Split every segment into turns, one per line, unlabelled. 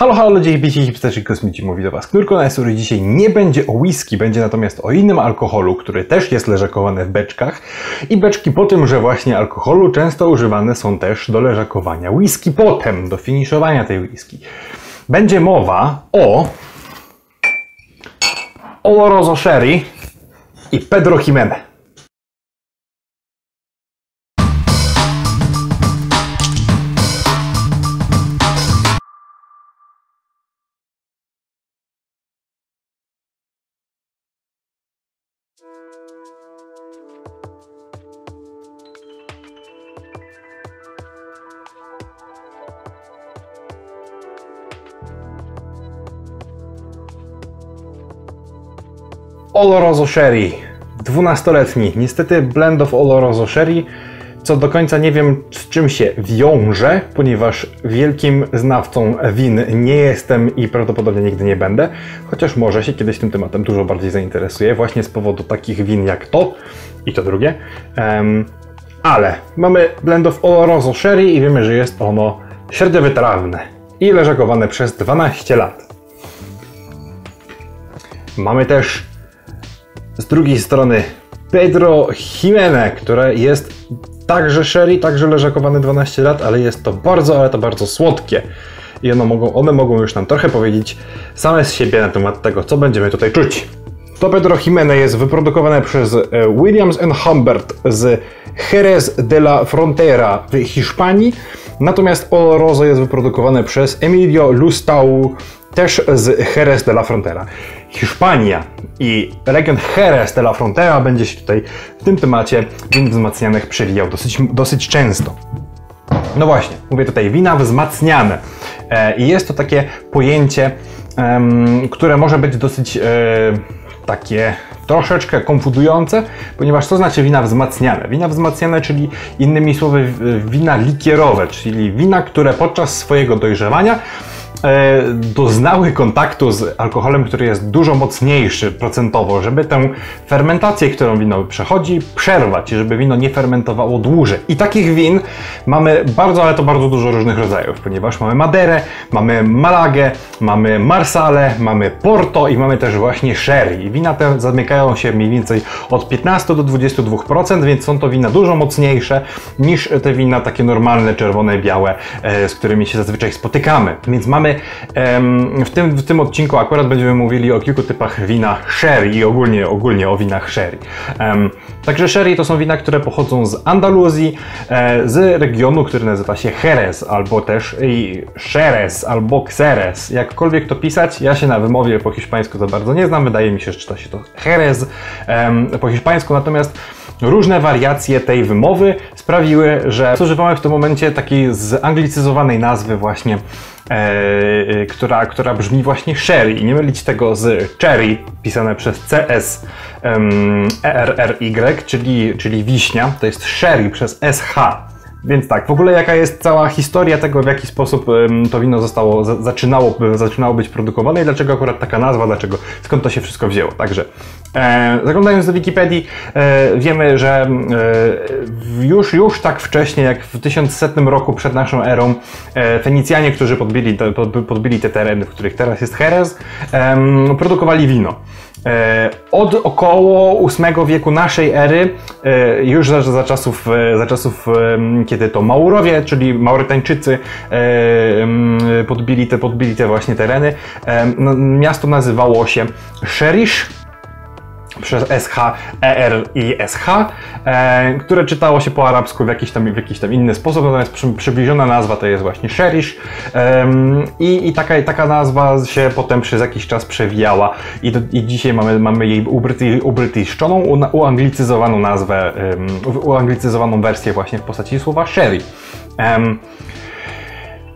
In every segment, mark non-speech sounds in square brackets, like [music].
Halo, halo ludzie, hipici, hipsterzy i kosmici, mówi do Was Knurko Najsury. Dzisiaj nie będzie o whisky, będzie natomiast o innym alkoholu, który też jest leżakowany w beczkach. I beczki po tym, że właśnie alkoholu często używane są też do leżakowania whisky potem, do finiszowania tej whisky. Będzie mowa o Oloroso Sherry i Pedro Jimenez. Oloroso Sherry, 12-letni. Niestety blend of Oloroso Sherry, co do końca nie wiem z czym się wiąże, ponieważ wielkim znawcą win nie jestem i prawdopodobnie nigdy nie będę, chociaż może się kiedyś tym tematem dużo bardziej zainteresuję, właśnie z powodu takich win jak to i to drugie. Um, ale mamy blend of Oloroso Sherry i wiemy, że jest ono średnio wytrawne i leżakowane przez 12 lat. Mamy też z drugiej strony Pedro Jimenez, które jest także sherry, także leżakowane 12 lat, ale jest to bardzo, ale to bardzo słodkie. I one mogą, one mogą już nam trochę powiedzieć same z siebie na temat tego, co będziemy tutaj czuć. To Pedro Jimenez jest wyprodukowane przez e, Williams Humbert z Jerez de la Frontera w Hiszpanii, natomiast Oloroso jest wyprodukowane przez Emilio Lustau też z Jerez de la Frontera. Hiszpania i region Jerez de la Frontera będzie się tutaj w tym temacie win wzmacnianych przewijał dosyć, dosyć często. No właśnie, mówię tutaj wina wzmacniane. E, I jest to takie pojęcie, które może być dosyć e, takie troszeczkę konfudujące, ponieważ co znaczy wina wzmacniane? Wina wzmacniane, czyli innymi słowy wina likierowe, czyli wina, które podczas swojego dojrzewania doznały kontaktu z alkoholem, który jest dużo mocniejszy procentowo, żeby tę fermentację, którą wino przechodzi, przerwać, żeby wino nie fermentowało dłużej. I takich win mamy bardzo, ale to bardzo dużo różnych rodzajów, ponieważ mamy Maderę, mamy Malagę, mamy Marsale, mamy Porto i mamy też właśnie Sherry. Wina te zamykają się mniej więcej od 15 do 22%, więc są to wina dużo mocniejsze niż te wina takie normalne, czerwone, białe, e, z którymi się zazwyczaj spotykamy. Więc mamy mamy w tym, w tym odcinku akurat będziemy mówili o kilku typach wina sherry i ogólnie, ogólnie o winach sherry. Także sherry to są wina, które pochodzą z Andaluzji, e, z regionu, który nazywa się Jerez, albo też Jerez, albo Xeres. Jakkolwiek to pisać, ja się na wymowie po hiszpańsku za bardzo nie znam, wydaje mi się, że czyta się to Jerez po hiszpańsku, natomiast różne wariacje tej wymowy sprawiły, że używamy w tym momencie takiej zanglicyzowanej nazwy właśnie e, która, która brzmi właśnie Sherry. Nie mylić tego z Cherry, pisane przez CS um, ERRY, czyli, czyli wiśnia. To jest Sherry przez SH. Więc tak, w ogóle jaka jest cała historia tego, w jaki sposób to wino zostało, zaczynało, zaczynało być produkowane i dlaczego akurat taka nazwa, dlaczego, skąd to się wszystko wzięło. Także e, zaglądając do Wikipedii e, wiemy, że e, już, już tak wcześnie jak w 1100 roku przed naszą erą e, Fenicjanie, którzy podbili podbili te tereny, w których teraz jest Jerez, produkowali wino. E, od około VIII wieku naszej ery, e, już za, za, czasów, e, za czasów, kiedy to Maurowie, czyli Maurytańczycy podbili te, podbili te właśnie tereny, miasto nazywało się Sherish, przez SH, ER i SH, e, które czytało się po arabsku w jakiś tam, w jakiś tam inny sposób, natomiast przy, przybliżona nazwa to jest właśnie Sherish e, i, i taka, taka nazwa się potem przez jakiś czas przewijała i, do, i dzisiaj mamy, mamy jej ubryty, ubrytyjszczoną, uanglicyzowaną nazwę, um, uanglicyzowaną wersję właśnie w postaci słowa sherry. Um,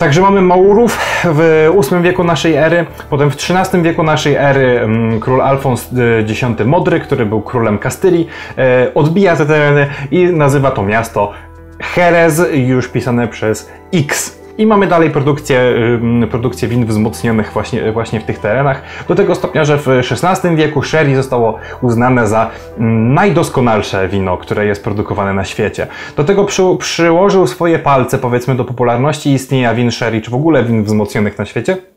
Także mamy Maurów w VIII wieku naszej ery, potem w XIII wieku naszej ery mm, król Alfons X Modry, który był królem Kastylii, e, odbija te tereny i nazywa to miasto Jerez, już pisane przez X. I mamy dalej produkcję, produkcję win wzmocnionych właśnie, właśnie w tych terenach. Do tego stopnia, że w XVI wieku sherry zostało uznane za najdoskonalsze wino, które jest produkowane na świecie. Do tego przy, przyłożył swoje palce, powiedzmy, do popularności istnienia win sherry, czy w ogóle win wzmocnionych na świecie.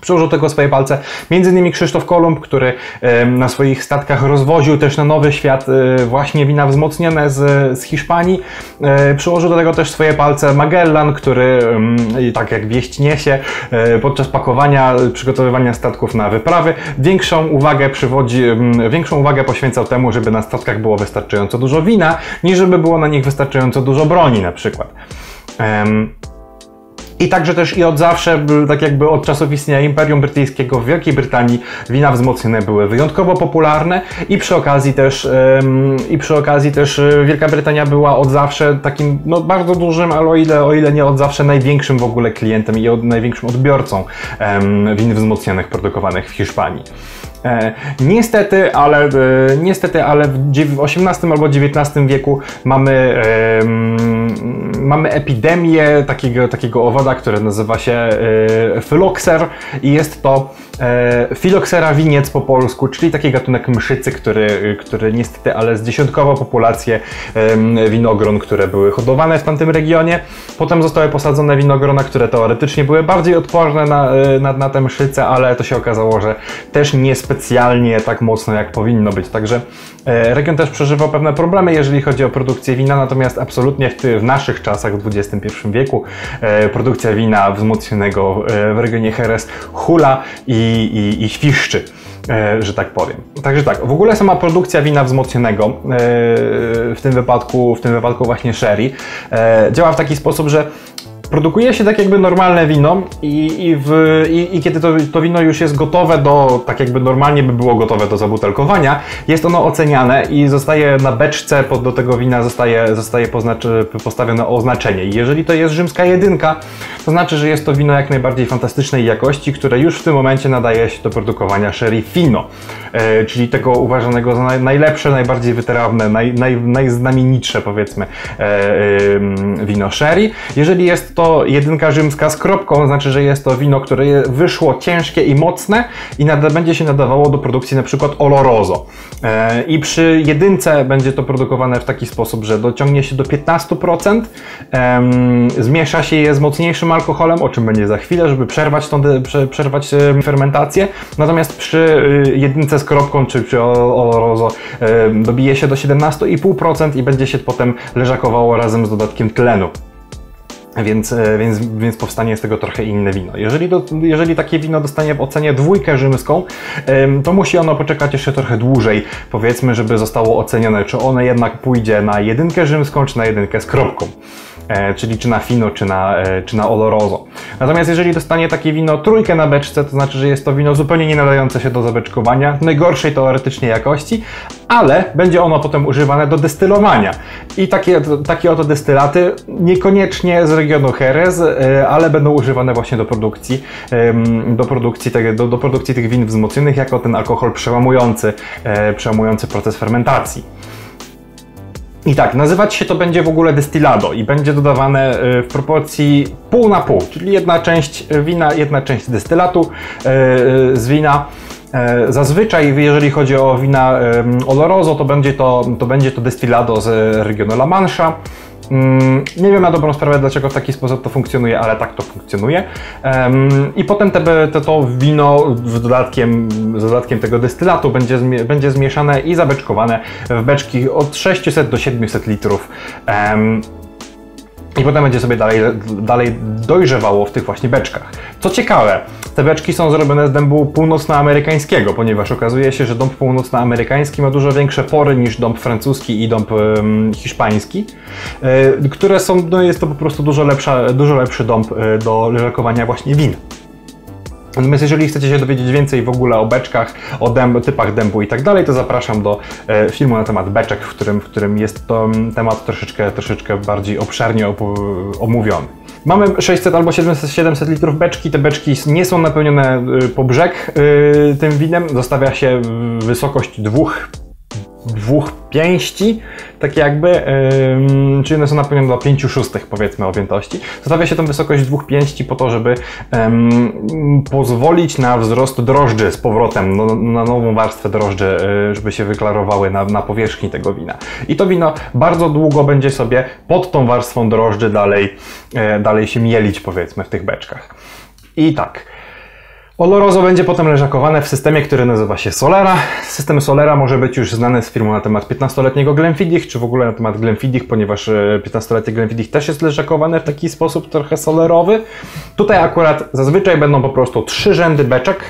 Przyłożył tego swoje palce. Między innymi Krzysztof Kolumb, który na swoich statkach rozwoził też na nowy świat e, właśnie wina wzmocnione z, z Hiszpanii. E, przyłożył do tego też swoje palce Magellan, który tak jak wieść niesie, e, podczas pakowania, przygotowywania statków na wyprawy, większą uwagę przywodzi, większą uwagę poświęcał temu, żeby na statkach było wystarczająco dużo wina, niż żeby było na nich wystarczająco dużo broni na przykład. I także też i od zawsze, tak jakby od czasów istnienia Imperium Brytyjskiego w Wielkiej Brytanii wina wzmocnione były wyjątkowo popularne i przy okazji też, i przy okazji też e, Wielka Brytania była od zawsze takim no, bardzo dużym, ale o ile, o ile nie od zawsze największym w ogóle klientem i od, największym odbiorcą win wzmocnionych produkowanych w Hiszpanii. E, niestety, ale, e, niestety, ale w XVIII albo XIX wieku mamy, mamy epidemię takiego, takiego owada, które nazywa się e, phylloxer i jest to Phylloxera winiec po polsku, czyli taki gatunek mszycy, który, który niestety, ale zdziesiątkował populację winogron, które były hodowane w tamtym regionie. Potem zostały posadzone winogrona, które teoretycznie były bardziej odporne na, na, na tę mszycę, ale to się okazało, że też niespecjalnie specjalnie tak mocno, jak powinno być. Także e, region też przeżywał pewne problemy, jeżeli chodzi o produkcję wina, natomiast absolutnie w, w naszych czasach, w XXI wieku, e, produkcja wina wzmocnionego e, w regionie Jerez hula i, i, i świszczy że tak powiem. Także tak, w ogóle sama produkcja wina wzmocnionego, w tym wypadku, w tym wypadku właśnie sherry, działa w taki sposób, że Produkuje się tak jakby normalne wino i, i, w, i, i kiedy to, to, wino już jest gotowe do, tak jakby normalnie by było gotowe do zabutelkowania, jest ono oceniane i zostaje na beczce pod, do tego wina zostaje, zostaje poznaczy, postawione oznaczenie. I jeżeli to jest rzymska jedynka, to znaczy, że jest to wino jak najbardziej fantastycznej jakości, które już w tym momencie nadaje się do produkowania sherry fino, czyli tego uważanego za naj, najlepsze, najbardziej wytrawne, naj, naj, najznamienitsze powiedzmy e, e, wino sherry. Jeżeli jest to jedynka rzymska z kropką, znaczy, że jest to wino, które wyszło ciężkie i mocne i będzie się nadawało do produkcji na przykład oloroso. E, I przy jedynce będzie to produkowane w taki sposób, że dociągnie się do 15%, e, zmiesza się je z mocniejszym alkoholem, o czym będzie za chwilę, żeby przerwać, tą, prze, przerwać e, fermentację. Natomiast przy e, jedynce z kropką, czy przy oloroso e, dobije się do 17,5% i będzie się potem leżakowało razem z dodatkiem tlenu. Więc, e, więc, więc powstanie z tego trochę inne wino. Jeżeli, do, jeżeli takie wino dostanie w ocenie dwójkę rzymską, to musi ono poczekać jeszcze trochę dłużej, powiedzmy, żeby zostało ocenione, czy ono jednak pójdzie na jedynkę rzymską, czy na jedynkę z kropką. E, czyli czy na fino, czy na, e, czy na oloroso. Natomiast jeżeli dostanie takie wino trójkę na beczce, to znaczy, że jest to wino zupełnie nie nadające się do zabeczkowania, najgorszej teoretycznie jakości, ale będzie ono potem używane do destylowania. I takie, takie oto destylaty niekoniecznie z regionu Jerez, e, ale będą używane właśnie do produkcji, do produkcji, do, do produkcji tych win wzmocnionych jako ten alkohol przełamujący, przełamujący proces fermentacji. I tak, nazywać się to będzie w ogóle destylado i będzie dodawane e, w proporcji pół na pół, czyli jedna część wina, jedna część destylatu e, e, z wina. Zazwyczaj, jeżeli chodzi o wina oloroso, to będzie to, to będzie to destylado z regionu La Mancha. Mm, nie wiem na dobrą sprawę, dlaczego w taki sposób to funkcjonuje, ale tak to funkcjonuje. I potem te, te, to wino z dodatkiem, z dodatkiem tego destylatu będzie, będzie zmieszane i zabeczkowane w beczki od 600 do 700 litrów. I potem będzie sobie dalej, dalej dojrzewało w tych właśnie beczkach. Co ciekawe, te beczki są zrobione z dębu północnoamerykańskiego, ponieważ okazuje się, że dąb północnoamerykański ma dużo większe pory niż dąb francuski i dąb hiszpański, y, które są, no jest to po prostu dużo, lepsza, dużo lepszy dąb y, do leżakowania właśnie win. Natomiast jeżeli chcecie się dowiedzieć więcej w ogóle o beczkach, o dęb, typach dębu i tak dalej, to zapraszam do e, filmu na temat beczek, w którym, w którym jest to temat troszeczkę, troszeczkę bardziej obszernie omówiony. Mamy 600 albo 700, 700 litrów beczki. Te beczki nie są napełnione y, po brzeg y, tym winem. Zostawia się wysokość dwóch dwóch pięści, tak jakby, yy, czyli one są napełnione do 5 szóstych powiedzmy objętości. Zostawia się tą wysokość dwóch pięści po to, żeby yy, pozwolić na wzrost drożdży z powrotem, no, na nową warstwę drożdży, yy, żeby się wyklarowały na, na powierzchni tego wina. I to wino bardzo długo będzie sobie pod tą warstwą drożdży dalej, e, dalej się mielić powiedzmy w tych beczkach. I tak, Oloroso będzie potem leżakowane w systemie, który nazywa się Solera. System Solera może być już znany z filmu na temat 15-letniego Glenfiddich, czy w ogóle na temat Glenfiddich, ponieważ 15-letni e, Glenfiddich też jest leżakowany w taki sposób trochę solerowy. Tutaj akurat zazwyczaj będą po prostu trzy rzędy beczek,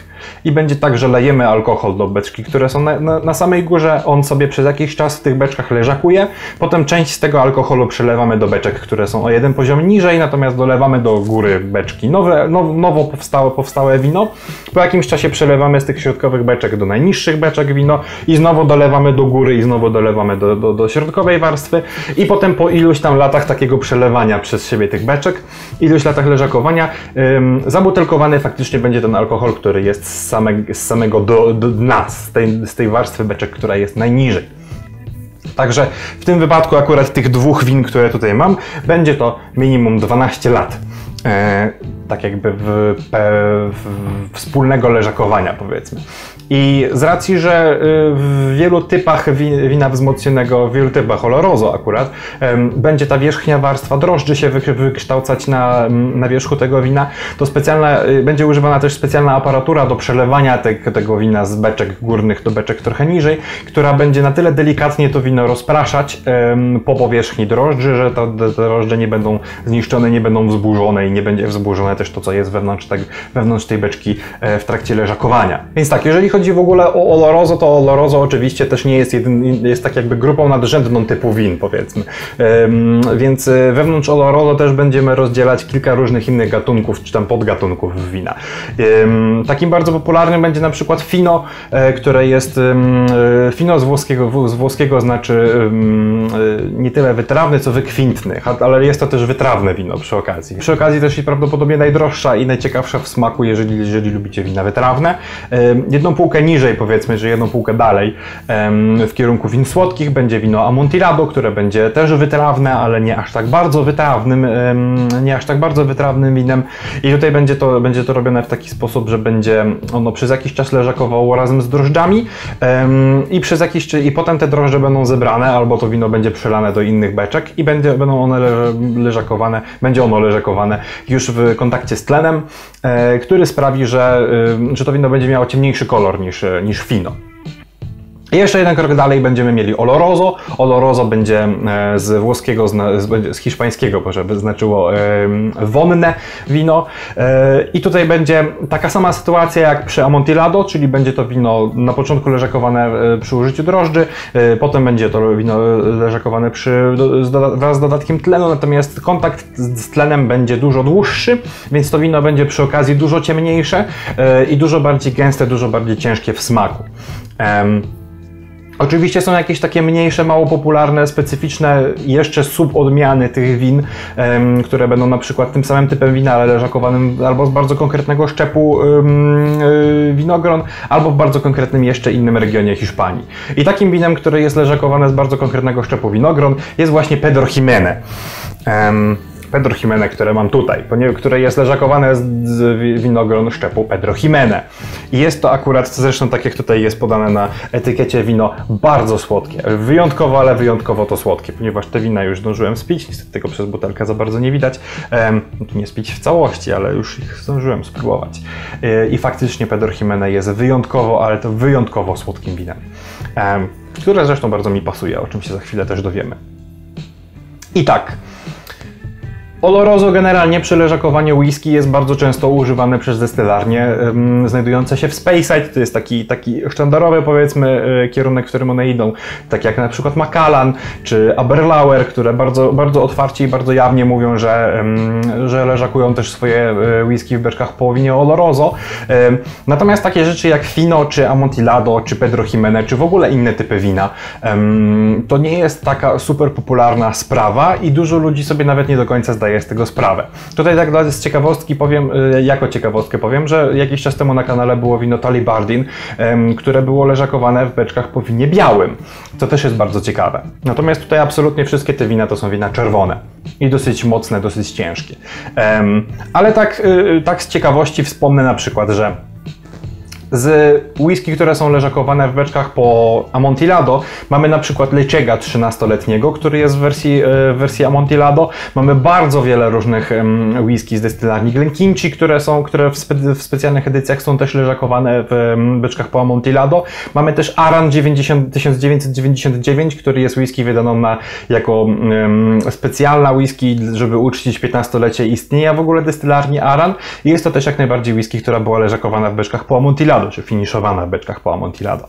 i będzie tak, że lejemy alkohol do beczki, które są na, na, na, samej górze. On sobie przez jakiś czas w tych beczkach leżakuje. Potem część z tego alkoholu przelewamy do beczek, które są o jeden poziom niżej, natomiast dolewamy do góry beczki nowe, now, nowo powstałe, powstałe wino. Po jakimś czasie przelewamy z tych środkowych beczek do najniższych beczek wino i znowu dolewamy do góry i znowu dolewamy do, do, do środkowej warstwy i potem po iluś tam latach takiego przelewania przez siebie tych beczek, iluś latach leżakowania, ym, zabutelkowany faktycznie będzie ten alkohol, który jest z, z samego do, do dna, z tej, z tej warstwy beczek, która jest najniżej. Także w tym wypadku akurat tych dwóch win, które tutaj mam, będzie to minimum 12 lat. E, tak jakby w, w, w, wspólnego leżakowania powiedzmy. I z racji, że y, w wielu typach wina wzmocnionego, w wielu typach olorozo akurat, będzie ta wierzchnia warstwa drożdży się wykształcać na, na wierzchu tego wina, to specjalna, y, będzie używana też specjalna aparatura do przelewania te, tego wina z beczek górnych do beczek trochę niżej, która będzie na tyle delikatnie to wino rozpraszać po powierzchni drożdży, że te, te drożdże nie będą zniszczone, nie będą wzburzone i nie będzie wzburzone też to, co jest wewnątrz, te, wewnątrz tej beczki e, w trakcie leżakowania. Więc tak, jeżeli chodzi w ogóle o Oloroso, to Oloroso oczywiście też nie jest, jedyn, jest tak jakby grupą nadrzędną typu win, powiedzmy. więc e, wewnątrz Oloroso też będziemy rozdzielać kilka różnych innych gatunków, czy tam podgatunków wina. takim bardzo popularnym będzie na przykład Fino, e, które jest e, Fino z włoskiego, z włoskiego znaczy nie tyle wytrawny, co wykwintny, ale jest to też wytrawne wino przy okazji. Przy okazji też i prawdopodobnie najdroższa i najciekawsza w smaku, jeżeli, jeżeli lubicie wina wytrawne. Jedną półkę niżej, powiedzmy, że jedną półkę dalej w kierunku win słodkich będzie wino Amontillado, które będzie też wytrawne, ale nie aż tak bardzo wytrawnym, nie aż tak bardzo wytrawnym winem. I tutaj będzie to, będzie to robione w taki sposób, że będzie ono przez jakiś czas leżakowało razem z drożdżami i przez jakiś i potem te drożdże będą zebrane, albo to wino będzie przelane do innych beczek i będzie, będą one leżakowane, będzie ono leżakowane już w kontakcie z tlenem, e, który sprawi, że, że to wino będzie miało ciemniejszy kolor niż niż, niż Fino. Jeszcze jeden krok dalej będziemy mieli Oloroso. Oloroso będzie e, z włoskiego, z hiszpańskiego, żeby znaczyło wonne wino. E, I tutaj będzie taka sama sytuacja jak przy Amontillado, czyli będzie to wino na początku leżakowane e, przy użyciu drożdży, potem będzie to wino leżakowane przy, wraz z dodatkiem tlenu, natomiast kontakt z tlenem będzie dużo dłuższy, więc to wino będzie przy okazji dużo ciemniejsze i dużo bardziej gęste, dużo bardziej ciężkie w smaku. Oczywiście są jakieś takie mniejsze, mało popularne, specyficzne jeszcze subodmiany tych win, które będą na przykład tym samym typem wina, ale leżakowanym albo z bardzo konkretnego szczepu um, winogron, albo w bardzo konkretnym jeszcze innym regionie Hiszpanii. I takim winem, które jest leżakowane z bardzo konkretnego szczepu winogron jest właśnie Pedro Jimene. Pedro Jimene, które mam tutaj, które jest leżakowane z winogron szczepu Pedro Jimene. Jest to akurat, zresztą tak jak tutaj jest podane na etykiecie, wino bardzo słodkie. Wyjątkowo, ale wyjątkowo to słodkie, ponieważ te wina już zdążyłem spić, niestety tego przez butelkę za bardzo nie widać. Um, nie spić w całości, ale już ich zdążyłem spróbować. E, I faktycznie Pedro Jimene jest wyjątkowo, ale to wyjątkowo słodkim winem. Które zresztą bardzo mi pasuje, o czym się za chwilę też dowiemy. I tak, Oloroso generalnie przy leżakowaniu whisky jest bardzo często używane przez destylarnie znajdujące się w Speyside. To jest taki, taki sztandarowy powiedzmy e, kierunek, w którym one idą. Tak jak na przykład Macallan czy Aberlauer, które bardzo, bardzo otwarcie i bardzo jawnie mówią, że, że leżakują też swoje e, whisky w beczkach po winie Oloroso. Natomiast takie rzeczy jak Fino, czy Amontillado, czy Pedro Jimene, czy w ogóle inne typy wina, to nie jest taka super popularna sprawa i dużo ludzi sobie nawet nie do końca zdaje zdaję z tego sprawę. Tutaj tak z ciekawostki powiem, y, jako ciekawostkę powiem, że jakiś czas temu na kanale było wino Talibardin, które było leżakowane w beczkach po winie białym, co też jest bardzo ciekawe. Natomiast tutaj absolutnie wszystkie te wina to są wina czerwone i dosyć mocne, dosyć ciężkie. Ale tak, y, tak z ciekawości wspomnę na przykład, że z whisky, które są leżakowane w beczkach po Amontillado, mamy na przykład Lechega 13-letniego, który jest w wersji, e, w wersji Amontillado. Mamy bardzo wiele różnych whisky z destylarni Glenkinchi, które są, które w, spe, w specjalnych edycjach są też leżakowane w beczkach po Amontillado. Mamy też Aran 90, 1999, który jest whisky wydaną na, jako um, specjalna whisky, żeby uczcić 15-lecie istnienia w ogóle destylarni Aran. I jest to też jak najbardziej whisky, która była leżakowana w beczkach po Amontillado, czy finiszowana w beczkach po Amontillado.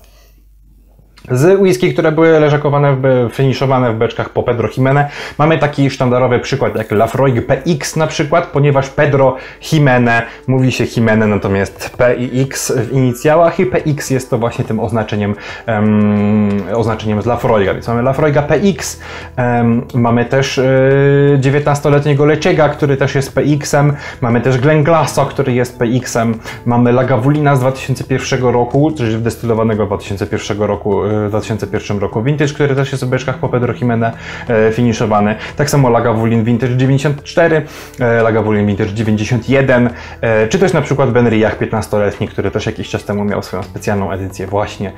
Z whisky, które były leżakowane, finiszowane w beczkach po Pedro Jimene, mamy taki sztandarowy przykład jak Lafroig PX na przykład, ponieważ Pedro Jimene, mówi się Jimene, natomiast P i X w inicjałach i PX jest to właśnie tym oznaczeniem, um, oznaczeniem z Lafroiga. Więc mamy Lafroiga PX, um, mamy też yy, 19-letniego Leciega, który też jest PX-em, mamy też Glenglasso, który jest PX-em, mamy Lagavulina z 2001 roku, czyli destylowanego 2001 roku w 2001 roku. Vintage, który też jest w beczkach po Pedro Jimene e, finiszowany. Tak samo Lagavulin Vintage 94, e, Lagavulin Vintage 91, e, czy też na przykład Ben Riach 15-letni, który też jakiś czas temu miał swoją specjalną edycję właśnie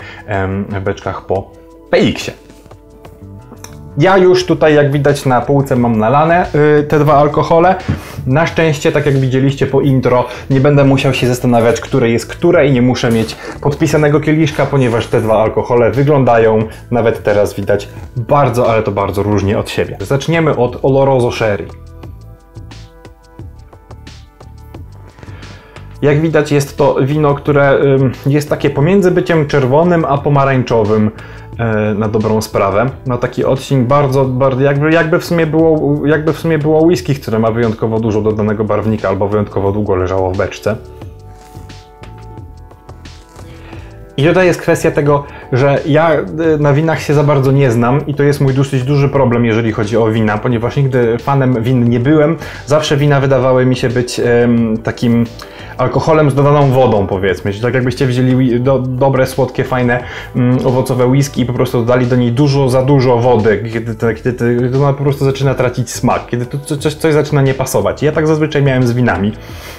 w beczkach po PX-ie. Ja już tutaj, jak widać na półce, mam nalane yy, te dwa alkohole. Na szczęście, tak jak widzieliście po intro, nie będę musiał się zastanawiać, które jest które i nie muszę mieć podpisanego kieliszka, ponieważ te dwa alkohole wyglądają, nawet teraz widać, bardzo, ale to bardzo różnie od siebie. Zaczniemy od Oloroso Sherry. Jak widać jest to wino, które jest takie pomiędzy byciem czerwonym a pomarańczowym. E, na dobrą sprawę. Ma taki odcień bardzo, bardzo jakby, jakby, w sumie było, jakby w sumie było whisky, które ma wyjątkowo dużo dodanego barwnika albo wyjątkowo długo leżało w beczce. I tutaj jest kwestia tego, że ja e, na winach się za bardzo nie znam i to jest mój dosyć duży problem, jeżeli chodzi o wina, ponieważ nigdy fanem win nie byłem. Zawsze wina wydawały mi się być um, takim alkoholem z dodaną wodą, powiedzmy. Czyli tak jakbyście wzięli do, dobre, słodkie, fajne um, owocowe whisky i po prostu dodali do niej dużo, za dużo wody, kiedy, kiedy, kiedy ona po prostu zaczyna tracić smak, kiedy to coś, coś zaczyna nie pasować. Ja tak zazwyczaj miałem z winami.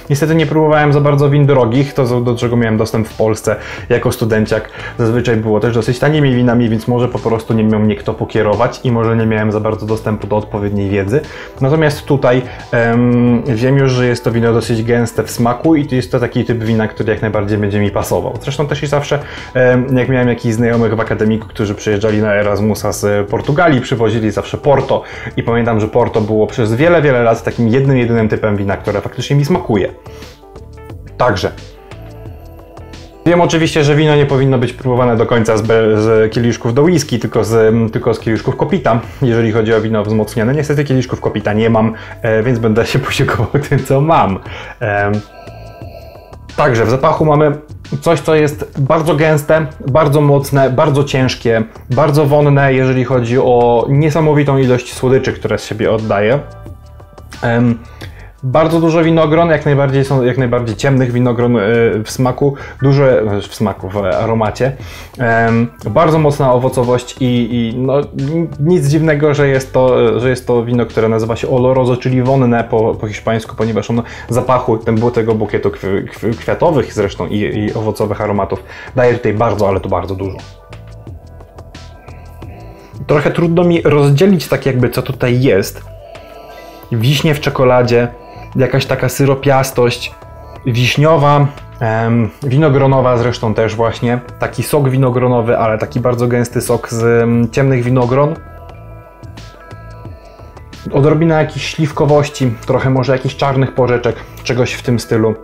Niestety nie próbowałem za bardzo win drogich, to do czego miałem dostęp w Polsce jako studenciak. Zazwyczaj było też dosyć tanimi winami, więc może po prostu nie miał mnie kto pokierować i może nie miałem za bardzo dostępu do odpowiedniej wiedzy. Natomiast tutaj um, wiem już, że jest to wino dosyć gęste w smaku i jest to taki typ wina, który jak najbardziej będzie mi pasował. Zresztą też i zawsze, jak miałem jakichś znajomych w akademiku, którzy przyjeżdżali na Erasmusa z Portugalii, przywozili zawsze Porto i pamiętam, że Porto było przez wiele, wiele lat takim jednym, jedynym typem wina, które faktycznie mi smakuje. Także Wiem oczywiście, że wino nie powinno być próbowane do końca z, z kieliszków do whisky, tylko z, tylko z kieliszków kopita, jeżeli chodzi o wino wzmocnione. Niestety kieliszków kopita nie mam, e, więc będę się posiłkował [laughs] tym, co mam. E, także w zapachu mamy coś, co jest bardzo gęste, bardzo mocne, bardzo ciężkie, bardzo wonne, jeżeli chodzi o niesamowitą ilość słodyczy, które z siebie oddaje. E, bardzo dużo winogron, jak najbardziej są jak najbardziej ciemnych winogron e, w smaku, dużo w smaku, w aromacie. Bardzo mocna owocowość i, i no, nic dziwnego, że jest, to, że jest to wino, które nazywa się oloroso, czyli wonne po, po hiszpańsku, ponieważ ono zapachu ten, tego bukietu kwiatowych zresztą i, i owocowych aromatów daje tutaj bardzo, ale to bardzo dużo. Trochę trudno mi rozdzielić tak jakby co tutaj jest. Wiśnie w czekoladzie, jakaś taka syropiastość, wiśniowa, winogronowa zresztą też właśnie, taki sok winogronowy, ale taki bardzo gęsty sok z em, ciemnych winogron. Odrobina jakiejś śliwkowości, trochę może jakichś czarnych porzeczek, czegoś w tym stylu.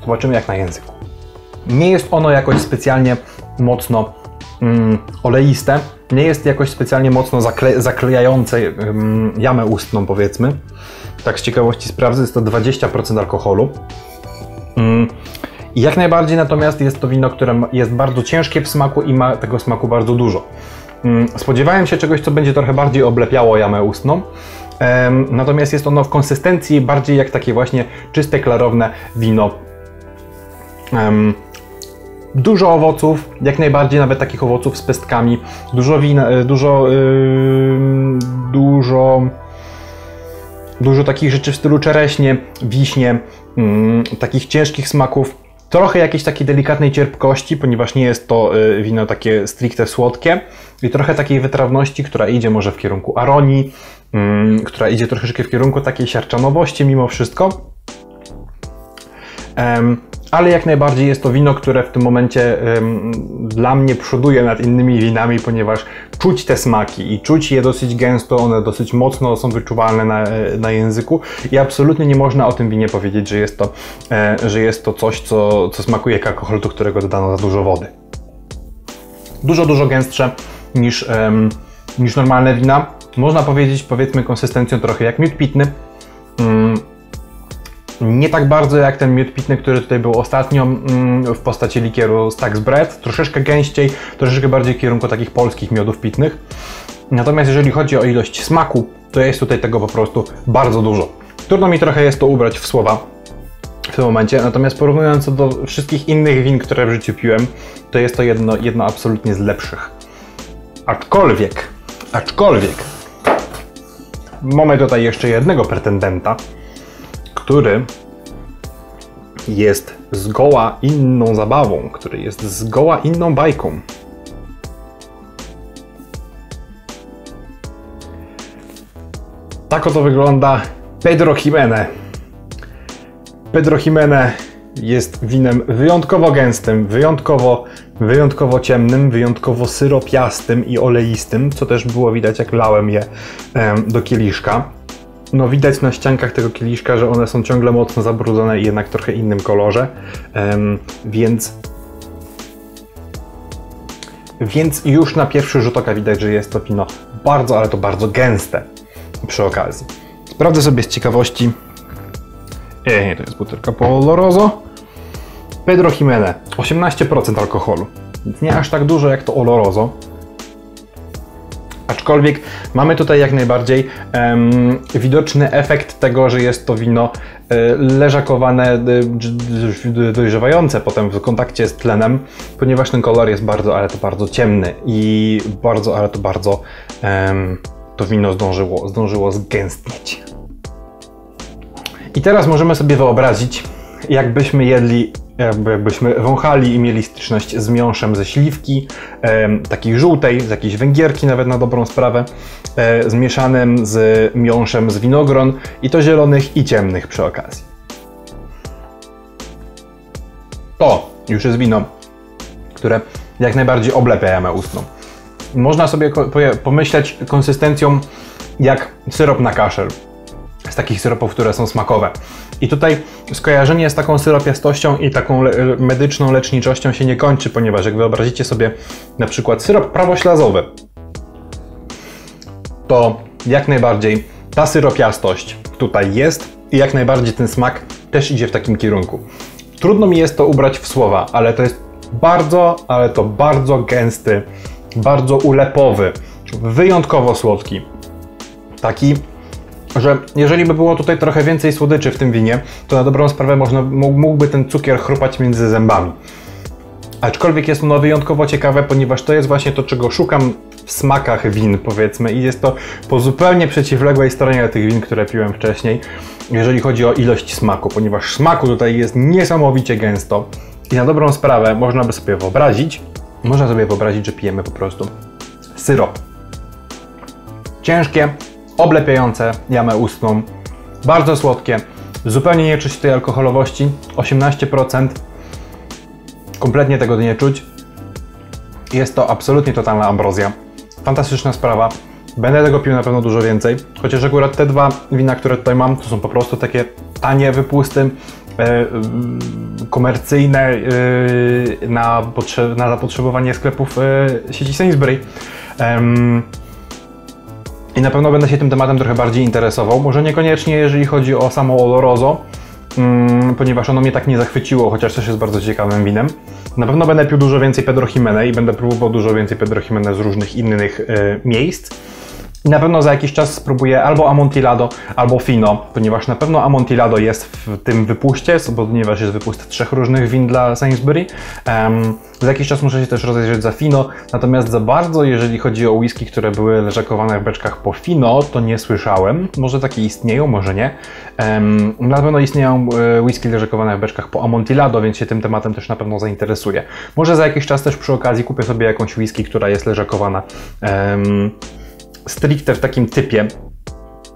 Zobaczymy jak na języku. Nie jest ono jakoś specjalnie mocno mm, oleiste, nie jest jakoś specjalnie mocno zakle zaklejające mm, jamę ustną powiedzmy. Tak z ciekawości sprawdzę, jest to 20% alkoholu. Mm. I jak najbardziej natomiast jest to wino, które jest bardzo ciężkie w smaku i ma tego smaku bardzo dużo. Mm, spodziewałem się czegoś, co będzie trochę bardziej oblepiało jamę ustną. Natomiast jest ono w konsystencji bardziej jak takie właśnie czyste, klarowne wino. Dużo owoców, jak najbardziej nawet takich owoców z pestkami. Dużo wina, e, dużo, yy, dużo Dużo takich rzeczy w stylu czereśnie, wiśnie, mm, takich ciężkich smaków. Trochę jakiejś takiej delikatnej cierpkości, ponieważ nie jest to y, wino takie stricte słodkie. I trochę takiej wytrawności, która idzie może w kierunku aronii, mm, która idzie troszeczkę w kierunku takiej siarczanowości mimo wszystko. Ale jak najbardziej jest to wino, które w tym momencie em, dla mnie przoduje nad innymi winami, ponieważ czuć te smaki i czuć je dosyć gęsto, one dosyć mocno są wyczuwalne na, na języku i absolutnie nie można o tym winie powiedzieć, że jest to, e, że jest to coś, co, co smakuje jak alkohol, do którego dodano za dużo wody. Dużo, dużo gęstsze niż, em, niż normalne wina. Można powiedzieć, powiedzmy, konsystencją trochę jak miód pitny. Mm, nie tak bardzo jak ten miód pitny, który tutaj był ostatnio mm, w postaci likieru Stax Bread. Troszeczkę gęściej, troszeczkę bardziej w kierunku takich polskich miodów pitnych. Natomiast jeżeli chodzi o ilość smaku, to jest tutaj tego po prostu bardzo dużo. Trudno mi trochę jest to ubrać w słowa w tym momencie, natomiast porównując to do wszystkich innych win, które w życiu piłem, to jest to jedno, jedno absolutnie z lepszych. Aczkolwiek, aczkolwiek, mamy tutaj jeszcze jednego pretendenta, który jest zgoła inną zabawą, który jest zgoła inną bajką. Tak oto wygląda Pedro Jimene. Pedro Jimene jest winem wyjątkowo gęstym, wyjątkowo, wyjątkowo ciemnym, wyjątkowo syropiastym i oleistym, co też było widać jak lałem je do kieliszka no widać na ściankach tego kieliszka, że one są ciągle mocno zabrudzone i jednak trochę innym kolorze, um, więc więc już na pierwszy rzut oka widać, że jest to wino bardzo, ale to bardzo gęste przy okazji. Sprawdzę sobie z ciekawości. E, nie, to jest butelka Oloroso. Pedro Jimene, 18% alkoholu. Więc nie aż tak dużo jak to Oloroso. Aczkolwiek mamy tutaj jak najbardziej widoczny efekt tego, że jest to wino e, leżakowane, e, dojrzewające potem w kontakcie z tlenem, ponieważ ten kolor jest bardzo, ale to bardzo ciemny i bardzo, ale to bardzo to wino zdążyło, zdążyło zgęstnieć. I teraz możemy sobie wyobrazić, jakbyśmy jedli jakby, jakbyśmy wąchali i mieli styczność z miąższem ze śliwki, e, takiej żółtej, z jakiejś węgierki nawet na dobrą sprawę, e, zmieszanym z miąższem z winogron i to zielonych i ciemnych przy okazji. To już jest wino, które jak najbardziej oblepia jamę ustną. Można sobie pomyśleć konsystencją jak syrop na kaszel z takich syropów, które są smakowe. I tutaj skojarzenie z taką syropiastością i taką le medyczną leczniczością się nie kończy, ponieważ jak wyobrazicie sobie na przykład syrop prawoślazowy, to jak najbardziej ta syropiastość tutaj jest i jak najbardziej ten smak też idzie w takim kierunku. Trudno mi jest to ubrać w słowa, ale to jest bardzo, ale to bardzo gęsty, bardzo ulepowy, wyjątkowo słodki. Taki że jeżeli by było tutaj trochę więcej słodyczy w tym winie, to na dobrą sprawę można, mógłby ten cukier chrupać między zębami. Aczkolwiek jest ono wyjątkowo ciekawe, ponieważ to jest właśnie to, czego szukam w smakach win, powiedzmy, i jest to po zupełnie przeciwległej stronie tych win, które piłem wcześniej, jeżeli chodzi o ilość smaku, ponieważ smaku tutaj jest niesamowicie gęsto i na dobrą sprawę można by sobie wyobrazić, można sobie wyobrazić, że pijemy po prostu syrop. Ciężkie, oblepiające jamę ustną, bardzo słodkie, zupełnie nie czuć tej alkoholowości, 18%, kompletnie tego nie czuć. Jest to absolutnie totalna ambrozja. Fantastyczna sprawa. Będę tego pił na pewno dużo więcej, chociaż akurat te dwa wina, które tutaj mam, to są po prostu takie tanie wypusty, e, komercyjne e, na, na zapotrzebowanie sklepów e, sieci Sainsbury. I na pewno będę się tym tematem trochę bardziej interesował. Może niekoniecznie, jeżeli chodzi o samo Oloroso, mm, ponieważ ono mnie tak nie zachwyciło, chociaż też jest bardzo ciekawym winem. Na pewno będę pił dużo więcej Pedro Jimene i będę próbował dużo więcej Pedro Jimene z różnych innych y, miejsc. I na pewno za jakiś czas spróbuję albo Amontillado, albo Fino, ponieważ na pewno Amontillado jest w tym wypuście, ponieważ jest wypust trzech różnych win dla Sainsbury. Um, za jakiś czas muszę się też rozejrzeć za Fino, natomiast za bardzo, jeżeli chodzi o whisky, które były leżakowane w beczkach po Fino, to nie słyszałem. Może takie istnieją, może nie. Um, na pewno istnieją e, whisky leżakowane w beczkach po Amontillado, więc się tym tematem też na pewno zainteresuję. Może za jakiś czas też przy okazji kupię sobie jakąś whisky, która jest leżakowana. Um, stricte w takim typie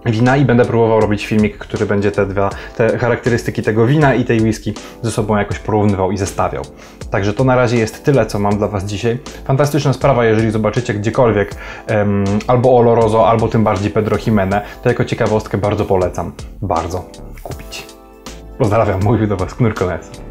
wina i będę próbował robić filmik, który będzie te dwa, te charakterystyki tego wina i tej whisky ze sobą jakoś porównywał i zestawiał. Także to na razie jest tyle, co mam dla Was dzisiaj. Fantastyczna sprawa, jeżeli zobaczycie gdziekolwiek um, albo Oloroso, albo tym bardziej Pedro Jimene, to jako ciekawostkę bardzo polecam. Bardzo kupić. Pozdrawiam, mówił do Was Knur Konec.